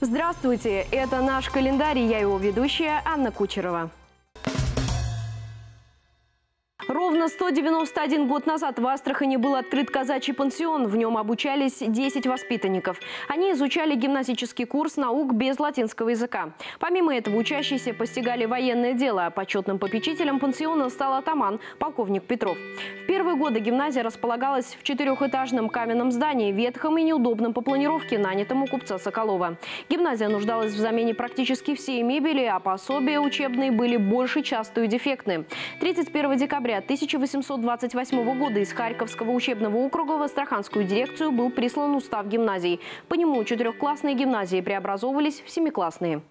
Здравствуйте! Это наш календарь, и я его ведущая Анна Кучерова. Ровно 191 год назад в Астрахани был открыт казачий пансион. В нем обучались 10 воспитанников. Они изучали гимназический курс наук без латинского языка. Помимо этого, учащиеся постигали военное дело. Почетным попечителем пансиона стал атаман, полковник Петров. В первые годы гимназия располагалась в четырехэтажном каменном здании, ветхом и неудобном по планировке, нанятом у купца Соколова. Гимназия нуждалась в замене практически всей мебели, а пособия учебные были больше часто и дефектны. 31 декабря 1828 года из Харьковского учебного округа в Астраханскую дирекцию был прислан устав гимназии. По нему четырехклассные гимназии преобразовывались в семиклассные.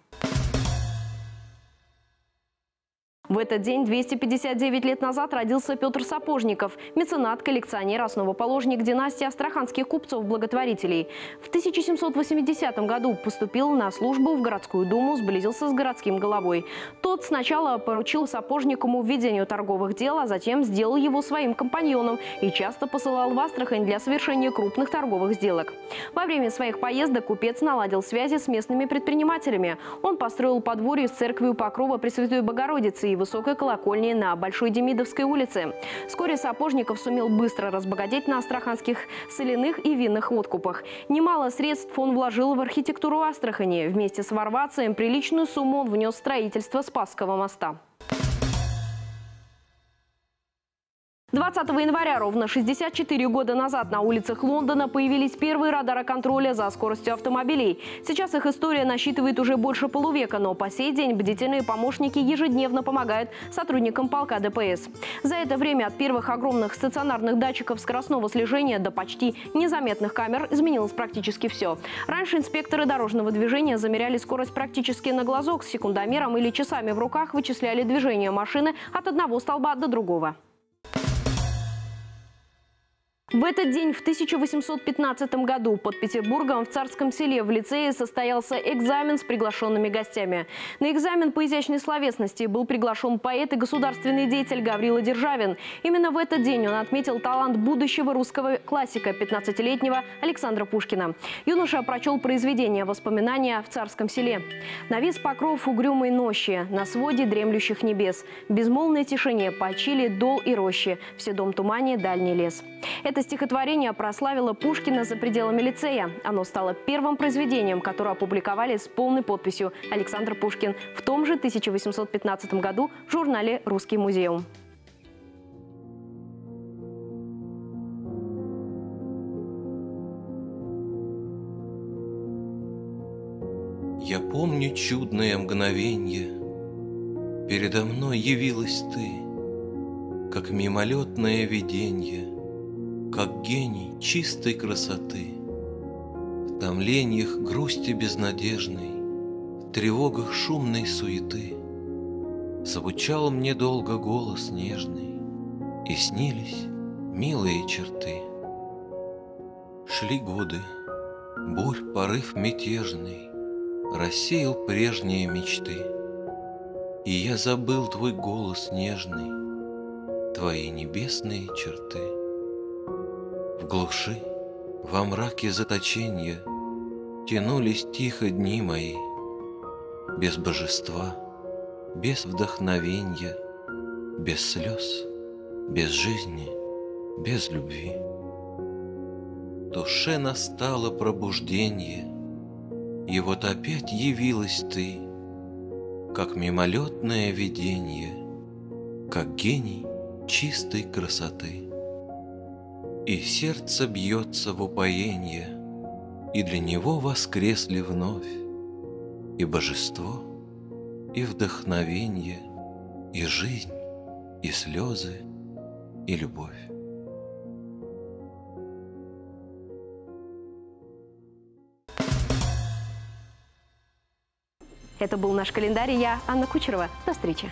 В этот день 259 лет назад родился Петр Сапожников, меценат, коллекционер, основоположник династии астраханских купцов-благотворителей. В 1780 году поступил на службу в городскую думу, сблизился с городским головой. Тот сначала поручил Сапожникову введению торговых дел, а затем сделал его своим компаньоном и часто посылал в Астрахань для совершения крупных торговых сделок. Во время своих поездок купец наладил связи с местными предпринимателями. Он построил подворье с церковью Покрова Пресвятой Богородицы и высокой колокольни на Большой Демидовской улице. Вскоре Сапожников сумел быстро разбогатеть на астраханских соляных и винных откупах. Немало средств он вложил в архитектуру Астрахани. Вместе с Варвацием приличную сумму он внес в строительство Спасского моста. 20 января, ровно 64 года назад, на улицах Лондона появились первые радары контроля за скоростью автомобилей. Сейчас их история насчитывает уже больше полувека, но по сей день бдительные помощники ежедневно помогают сотрудникам полка ДПС. За это время от первых огромных стационарных датчиков скоростного слежения до почти незаметных камер изменилось практически все. Раньше инспекторы дорожного движения замеряли скорость практически на глазок с секундомером или часами в руках вычисляли движение машины от одного столба до другого. В этот день в 1815 году под Петербургом в Царском селе в лицее состоялся экзамен с приглашенными гостями. На экзамен по изящной словесности был приглашен поэт и государственный деятель Гаврила Державин. Именно в этот день он отметил талант будущего русского классика 15-летнего Александра Пушкина. Юноша прочел произведение «Воспоминания в Царском селе». Навис покров угрюмой ночи, на своде дремлющих небес. В безмолвной тишине почили дол и рощи, в седом тумане дальний лес. Это стихотворение прославило Пушкина за пределами лицея. Оно стало первым произведением, которое опубликовали с полной подписью Александр Пушкин в том же 1815 году в журнале «Русский музеум». Я помню чудное мгновенье, Передо мной явилась ты, Как мимолетное виденье — как гений чистой красоты. В томлениях грусти безнадежной, В тревогах шумной суеты Звучал мне долго голос нежный, И снились милые черты. Шли годы, бурь, порыв мятежный Рассеял прежние мечты, И я забыл твой голос нежный, Твои небесные черты. В глуши, во мраке заточения Тянулись тихо дни мои, Без божества, без вдохновения, Без слез, без жизни, без любви. Душе настало пробуждение, И вот опять явилась ты, Как мимолетное видение, Как гений чистой красоты. И сердце бьется в упоенье, И для него воскресли вновь И божество, и вдохновенье, И жизнь, и слезы, и любовь. Это был наш календарь, я Анна Кучерова. До встречи.